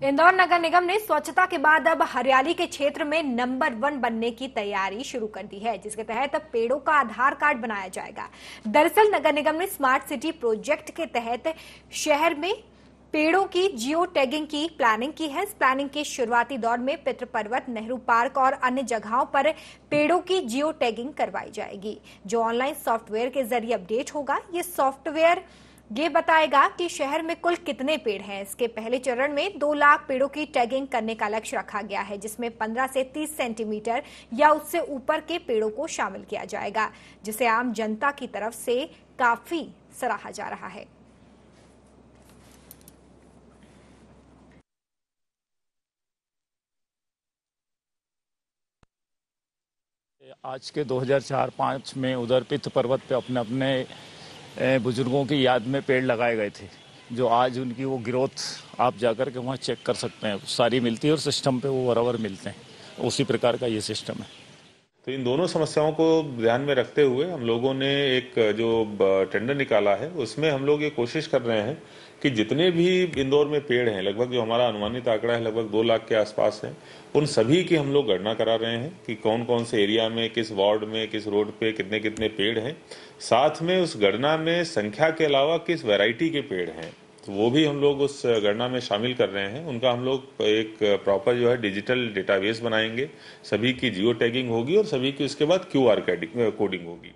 इंदौर नगर निगम ने स्वच्छता के बाद अब हरियाली के क्षेत्र में नंबर वन बनने की तैयारी शुरू कर दी है, जिसके तहत अब पेड़ों का आधार कार्ड बनाया जाएगा। दरअसल नगर निगम ने स्मार्ट सिटी प्रोजेक्ट के तहत शहर में पेड़ों की जियो टैगिंग की प्लानिंग की है। इस प्लानिंग के शुरुआती दौर में पितृ पर्वत, नेहरू पार्क और अन्य जगहों पर पेड़ों की जियो टैगिंग करवाई जाएगी। जो ऑनलाइन सॉफ्टवेयर के ज़रिए अपडेट होगा, ये सॉफ्टवेयर ये बताएगा कि शहर में कुल कितने पेड़ हैं। इसके पहले चरण में दो लाख पेड़ों की टैगिंग करने का लक्ष्य रखा गया है, जिसमें 15 से 30 सेंटीमीटर या उससे ऊपर के पेड़ों को शामिल किया जाएगा, जिसे आम जनता की तरफ़ से काफ़ी सराहा जा रहा है। आज के 2004-5 में उधर पिथ पर्वत पे अपने अपने बुज़ुर्गों की याद में पेड़ लगाए गए थे, जो आज उनकी वो ग्रोथ आप जाकर के वहाँ चेक कर सकते हैं। सारी मिलती है और सिस्टम पे वो बराबर मिलते हैं। उसी प्रकार का ये सिस्टम है। तो इन दोनों समस्याओं को ध्यान में रखते हुए हम लोगों ने एक, जो टेंडर निकाला है, उसमें हम लोग ये कोशिश कर रहे हैं कि जितने भी इंदौर में पेड़ हैं, लगभग जो हमारा अनुमानित आंकड़ा है, लगभग दो लाख के आसपास है, उन सभी की हम लोग गणना करा रहे हैं कि कौन कौन से एरिया में, किस वार्ड में, किस रोड पे कितने कितने पेड़ हैं। साथ में उस गणना में संख्या के अलावा किस वैरायटी के पेड़ हैं। तो वो भी हम लोग उस गणना में शामिल कर रहे हैं। उनका हम लोग एक प्रॉपर जो है डिजिटल डेटाबेस बनाएँगे। सभी की जियो टैगिंग होगी और सभी की उसके बाद क्यू आर कोडिंग होगी।